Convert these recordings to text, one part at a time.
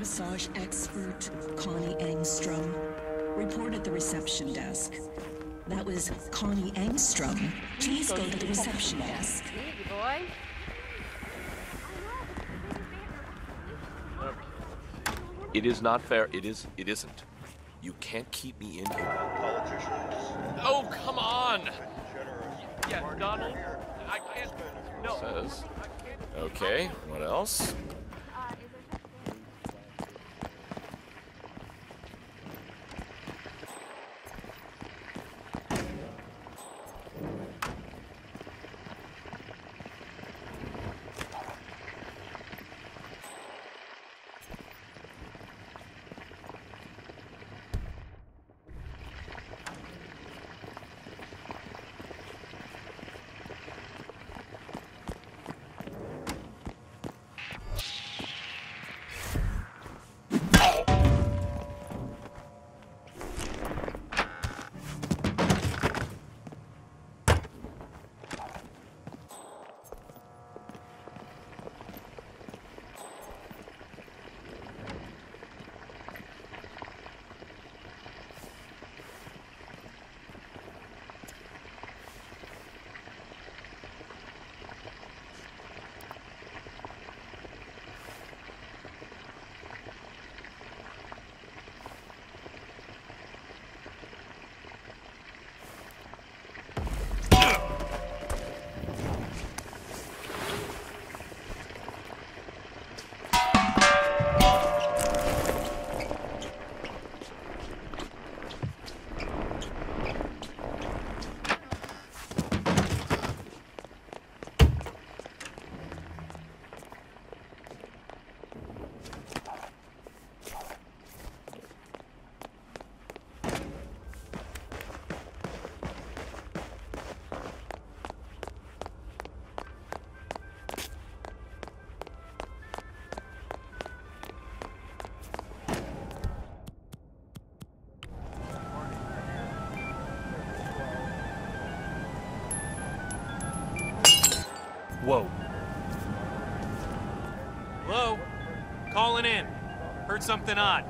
Massage expert Connie Engstrom. Report at the reception desk. That was Connie Engstrom. Please go to the reception desk. Easy, boy. It is not fair. It is. It isn't. You can't keep me in here. Oh, come on! Yeah, Donald, I can't. No. Says. Okay, what else? Whoa. Hello? Calling in. Heard something odd.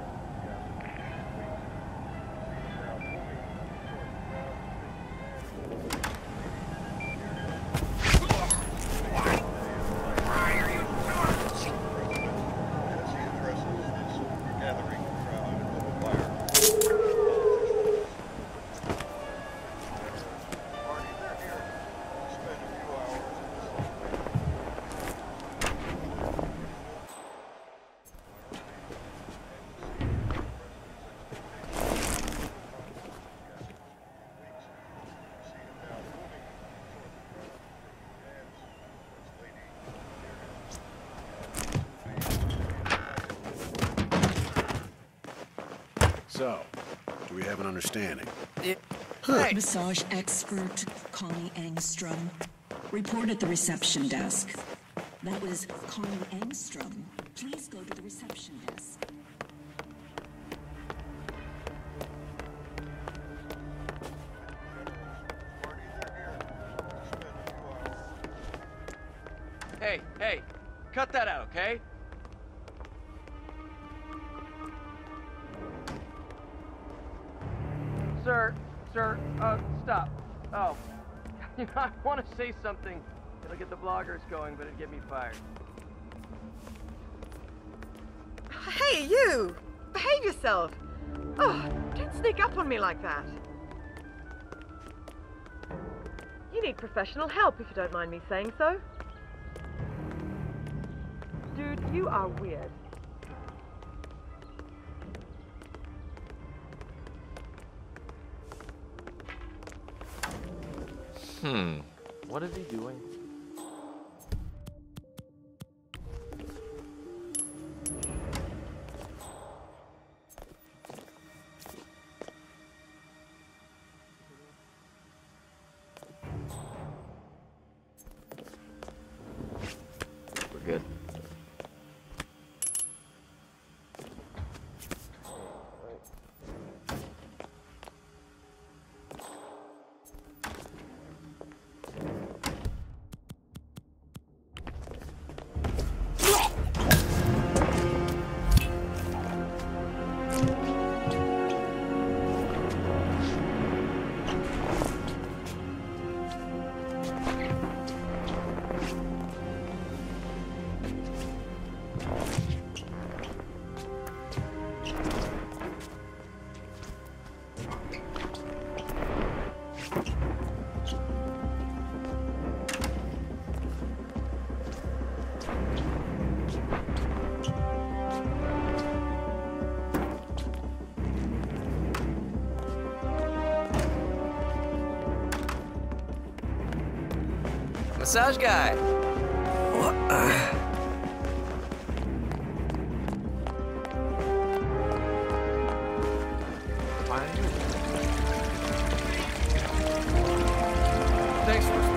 So, do we have an understanding? Massage expert Connie Engstrom. Report at the reception desk. That was Connie Engstrom. Please go to the reception desk. Hey, hey, cut that out, okay? Sir, sir, uh, stop. Oh, I want to say something. It'll get the bloggers going, but it'd get me fired. Hey, you! Behave yourself! Oh, don't sneak up on me like that. You need professional help, if you don't mind me saying so. Dude, you are weird. Hmm. What is he doing? Massage guy. Uh, Thanks for responding so quick.